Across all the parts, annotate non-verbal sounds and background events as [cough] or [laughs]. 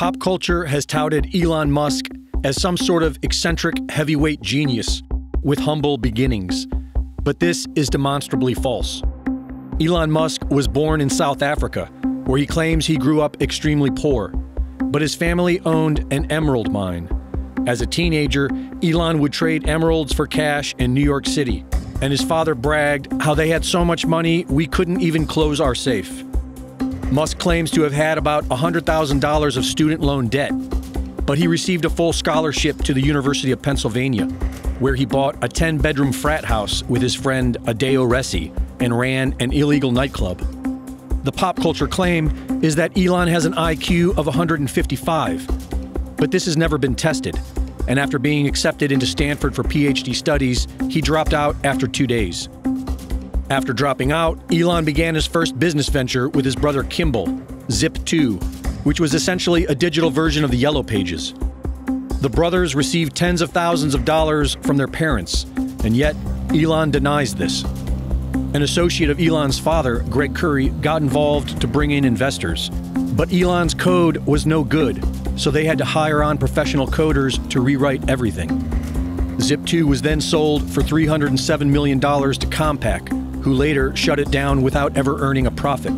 Pop culture has touted Elon Musk as some sort of eccentric heavyweight genius with humble beginnings. But this is demonstrably false. Elon Musk was born in South Africa, where he claims he grew up extremely poor, but his family owned an emerald mine. As a teenager, Elon would trade emeralds for cash in New York City, and his father bragged how they had so much money we couldn't even close our safe. Musk claims to have had about $100,000 of student loan debt, but he received a full scholarship to the University of Pennsylvania, where he bought a 10 bedroom frat house with his friend Adeo Ressi and ran an illegal nightclub. The pop culture claim is that Elon has an IQ of 155, but this has never been tested. And after being accepted into Stanford for PhD studies, he dropped out after two days. After dropping out, Elon began his first business venture with his brother Kimball, Zip2, which was essentially a digital version of the Yellow Pages. The brothers received tens of thousands of dollars from their parents, and yet Elon denies this. An associate of Elon's father, Greg Kouri, got involved to bring in investors. But Elon's code was no good, so they had to hire on professional coders to rewrite everything. Zip2 was then sold for $307 million to Compaq, who later shut it down without ever earning a profit.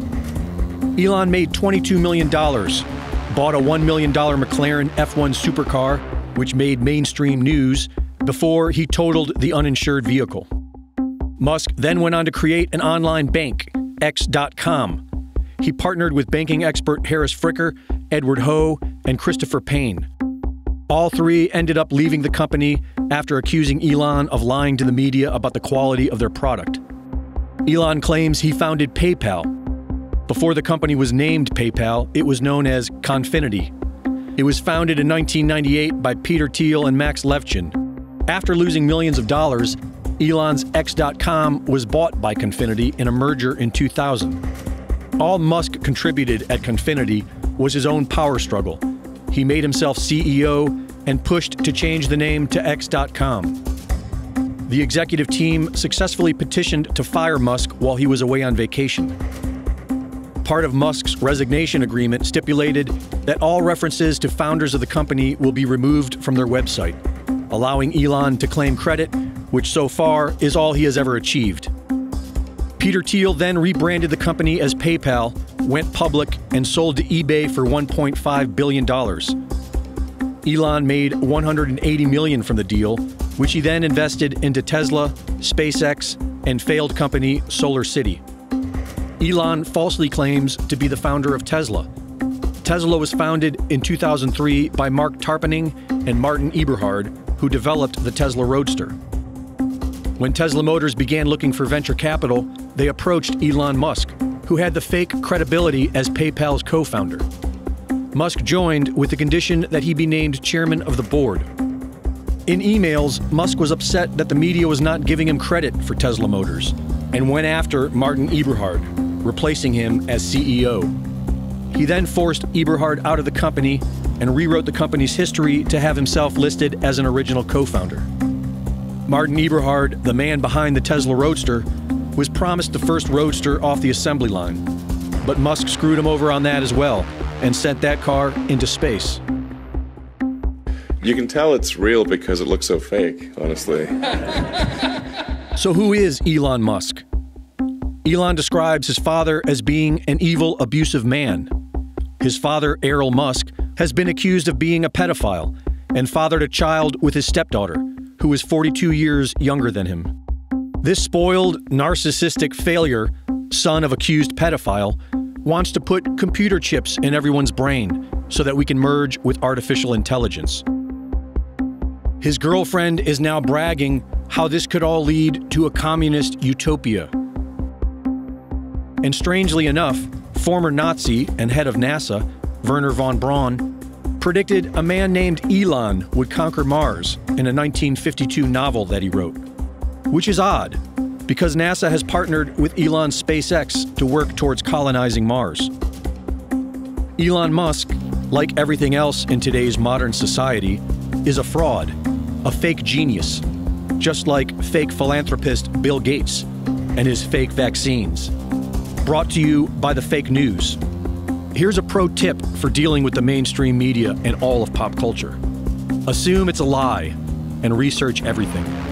Elon made $22 million, bought a $1 million McLaren F1 supercar, which made mainstream news, before he totaled the uninsured vehicle. Musk then went on to create an online bank, X.com. He partnered with banking expert Harris Fricker, Edward Ho, and Christopher Payne. All three ended up leaving the company after accusing Elon of lying to the media about the quality of their product. Elon claims he founded PayPal. Before the company was named PayPal, it was known as Confinity. It was founded in 1998 by Peter Thiel and Max Levchin. After losing millions of dollars, Elon's X.com was bought by Confinity in a merger in 2000. All Musk contributed at Confinity was his own power struggle. He made himself CEO and pushed to change the name to X.com. The executive team successfully petitioned to fire Musk while he was away on vacation. Part of Musk's resignation agreement stipulated that all references to founders of the company will be removed from their website, allowing Elon to claim credit, which so far is all he has ever achieved. Peter Thiel then rebranded the company as PayPal, went public, and sold to eBay for $1.5 billion. Elon made 180 million from the deal, which he then invested into Tesla, SpaceX, and failed company SolarCity. Elon falsely claims to be the founder of Tesla. Tesla was founded in 2003 by Marc Tarpenning and Martin Eberhard, who developed the Tesla Roadster. When Tesla Motors began looking for venture capital, they approached Elon Musk, who had the fake credibility as PayPal's co founder. Musk joined with the condition that he be named chairman of the board. In emails, Musk was upset that the media was not giving him credit for Tesla Motors and went after Martin Eberhard, replacing him as CEO. He then forced Eberhard out of the company and rewrote the company's history to have himself listed as an original co founder. Martin Eberhard, the man behind the Tesla Roadster, was promised the first Roadster off the assembly line. But Musk screwed him over on that as well and sent that car into space. You can tell it's real because it looks so fake, honestly. [laughs] so, who is Elon Musk? Elon describes his father as being an evil, abusive man. His father, Errol Musk, has been accused of being a pedophile and fathered a child with his stepdaughter, who is 42 years younger than him. This spoiled, narcissistic failure, son of accused pedophile, wants to put computer chips in everyone's brain so that we can merge with artificial intelligence. His girlfriend is now bragging how this could all lead to a communist utopia. And strangely enough, former Nazi and head of NASA, Wernher von Braun, predicted a man named Elon would conquer Mars in a 1952 novel that he wrote. Which is odd, because NASA has partnered with Elon's SpaceX to work towards colonizing Mars. Elon Musk, like everything else in today's modern society, is a fraud a fake genius, just like fake philanthropist Bill Gates and his fake vaccines. Brought to you by the fake news. Here's a pro tip for dealing with the mainstream media and all of pop culture assume it's a lie and research everything.